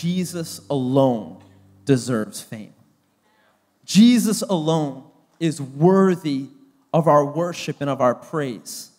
Jesus alone deserves fame. Jesus alone is worthy of our worship and of our praise.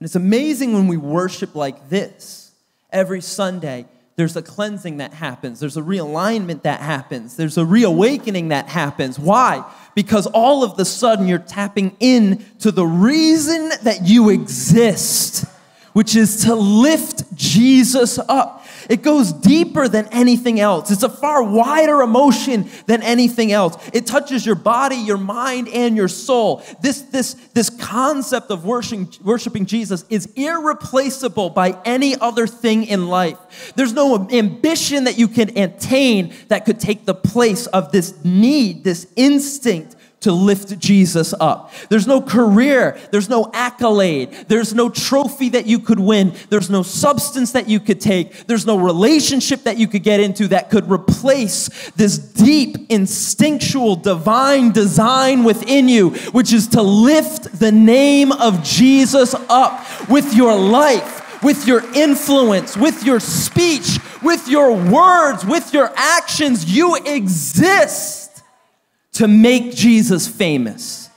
And it's amazing when we worship like this every Sunday. There's a cleansing that happens. There's a realignment that happens. There's a reawakening that happens. Why? Because all of the sudden you're tapping in to the reason that you exist, which is to lift Jesus up. It goes deeper than anything else. It's a far wider emotion than anything else. It touches your body, your mind, and your soul. This, this, this concept of worshiping, worshiping Jesus is irreplaceable by any other thing in life. There's no ambition that you can attain that could take the place of this need, this instinct to lift Jesus up. There's no career, there's no accolade, there's no trophy that you could win, there's no substance that you could take, there's no relationship that you could get into that could replace this deep, instinctual, divine design within you, which is to lift the name of Jesus up with your life. With your influence, with your speech, with your words, with your actions, you exist to make Jesus famous.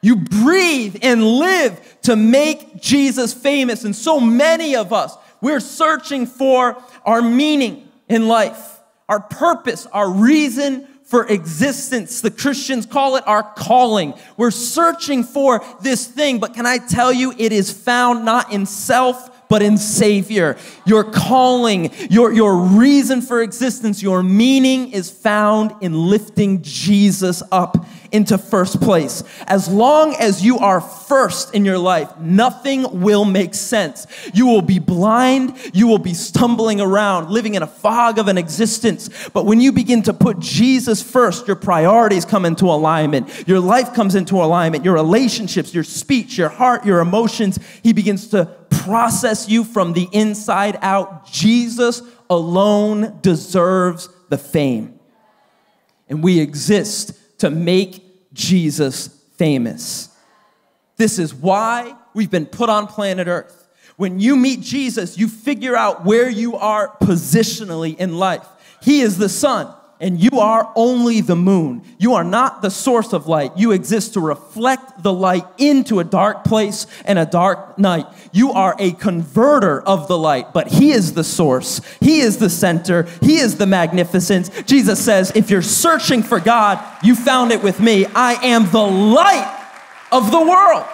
You breathe and live to make Jesus famous. And so many of us, we're searching for our meaning in life, our purpose, our reason for existence. The Christians call it our calling. We're searching for this thing, but can I tell you, it is found not in self, but in Savior. Your calling, your, your reason for existence, your meaning is found in lifting Jesus up into first place. As long as you are first in your life, nothing will make sense. You will be blind, you will be stumbling around, living in a fog of an existence. But when you begin to put Jesus first, your priorities come into alignment, your life comes into alignment, your relationships, your speech, your heart, your emotions, He begins to process you from the inside out. Jesus alone deserves the fame. And we exist to make Jesus famous. This is why we've been put on planet Earth. When you meet Jesus, you figure out where you are positionally in life. He is the sun and you are only the moon. You are not the source of light. You exist to reflect the light into a dark place and a dark night. You are a converter of the light, but He is the source. He is the center. He is the magnificence. Jesus says, if you're searching for God, you found it with me. I am the light of the world.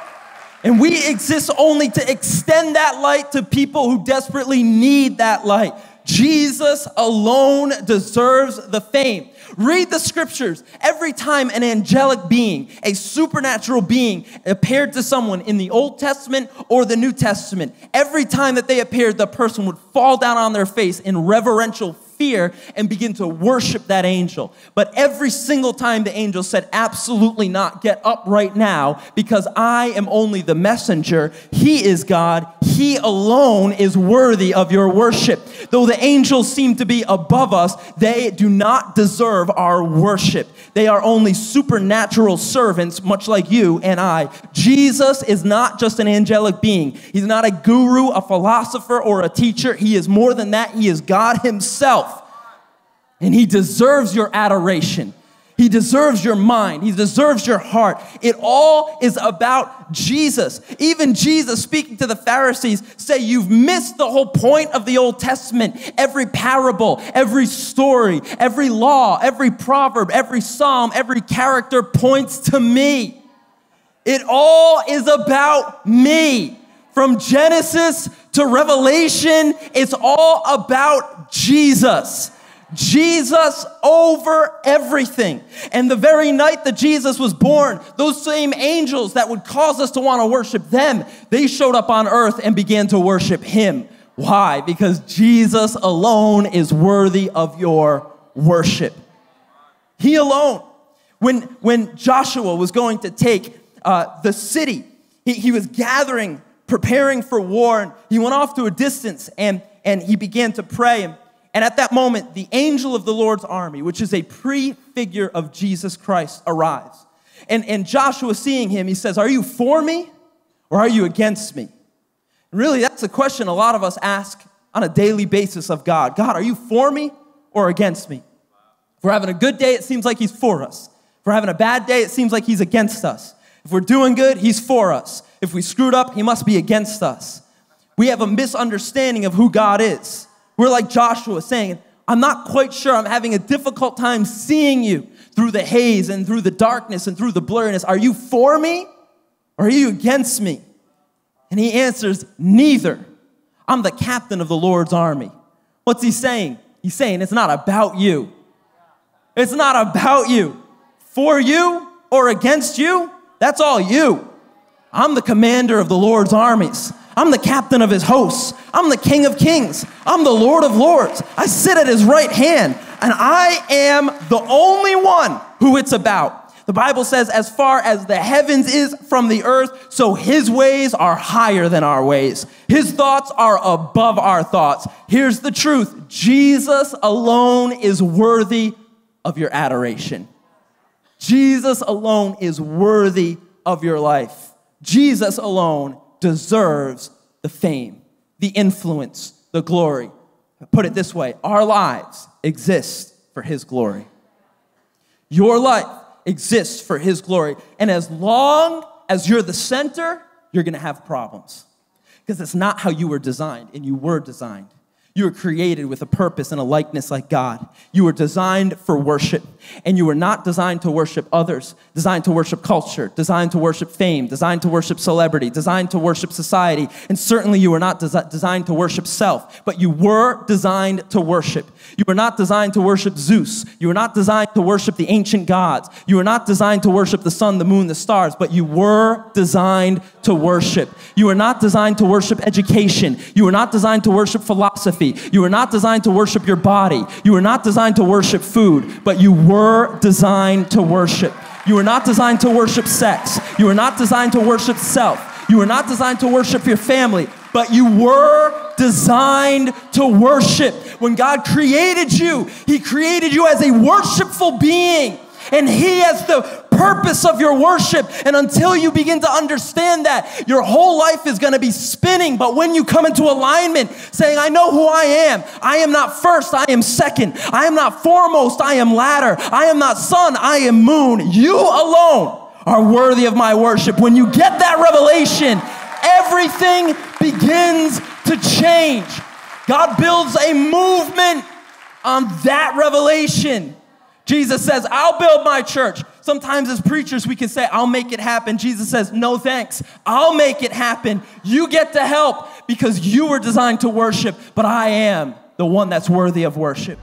And we exist only to extend that light to people who desperately need that light. Jesus alone deserves the fame. Read the scriptures. Every time an angelic being, a supernatural being, appeared to someone in the Old Testament or the New Testament, every time that they appeared, the person would fall down on their face in reverential fear and begin to worship that angel. But every single time the angel said, Absolutely not, get up right now, because I am only the messenger. He is God. He alone is worthy of your worship. Though the angels seem to be above us, they do not deserve our worship. They are only supernatural servants, much like you and I. Jesus is not just an angelic being, He's not a guru, a philosopher, or a teacher. He is more than that. He is God Himself. And He deserves your adoration. He deserves your mind. He deserves your heart. It all is about Jesus. Even Jesus, speaking to the Pharisees, say, You've missed the whole point of the Old Testament. Every parable, every story, every law, every proverb, every psalm, every character points to me. It all is about me. From Genesis to Revelation, it's all about Jesus. Jesus over everything. And the very night that Jesus was born, those same angels that would cause us to want to worship them, they showed up on earth and began to worship him. Why? Because Jesus alone is worthy of your worship. He alone. When, when Joshua was going to take uh, the city, he, he was gathering, preparing for war, and he went off to a distance and, and he began to pray. And and at that moment, the angel of the Lord's army, which is a prefigure of Jesus Christ, arrives. And, and Joshua, seeing him, he says, Are you for me or are you against me? And really, that's a question a lot of us ask on a daily basis of God God, are you for me or against me. If we're having a good day, it seems like he's for us. If we're having a bad day, it seems like he's against us. If we're doing good, he's for us. If we screwed up, he must be against us. We have a misunderstanding of who God is. We're like Joshua saying, I'm not quite sure. I'm having a difficult time seeing you through the haze and through the darkness and through the blurriness. Are you for me or are you against me? And he answers, Neither. I'm the captain of the Lord's army. What's he saying? He's saying, It's not about you. It's not about you. For you or against you, that's all you. I'm the commander of the Lord's armies. I'm the captain of his hosts. I'm the king of kings. I'm the Lord of lords. I sit at his right hand, and I am the only one who it's about. The Bible says, as far as the heavens is from the earth, so his ways are higher than our ways. His thoughts are above our thoughts. Here's the truth Jesus alone is worthy of your adoration. Jesus alone is worthy of your life. Jesus alone deserves the fame, the influence, the glory. Put it this way our lives exist for His glory. Your life exists for His glory. And as long as you're the center, you're gonna have problems because it's not how you were designed, and you were designed. You were created with a purpose and a likeness like God. You were designed for worship, and you were not designed to worship others, designed to worship culture, designed to worship fame, designed to worship celebrity, designed to worship society, and certainly you were not desi- designed to worship self, but you were designed to worship. You were not designed to worship Zeus. You were not designed to worship the ancient gods. You were not designed to worship the sun, the moon, the stars, but you were designed to worship. You were not designed to worship education. You were not designed to worship philosophy. You were not designed to worship your body. You were not designed to worship food, but you were designed to worship. You were not designed to worship sex. You were not designed to worship self. You were not designed to worship your family, but you were designed to worship. When God created you, He created you as a worshipful being. And He has the purpose of your worship. And until you begin to understand that, your whole life is going to be spinning. But when you come into alignment, saying, I know who I am, I am not first, I am second, I am not foremost, I am latter, I am not sun, I am moon. You alone are worthy of my worship. When you get that revelation, everything begins to change. God builds a movement on that revelation. Jesus says, I'll build my church. Sometimes as preachers, we can say, I'll make it happen. Jesus says, No thanks. I'll make it happen. You get to help because you were designed to worship, but I am the one that's worthy of worship.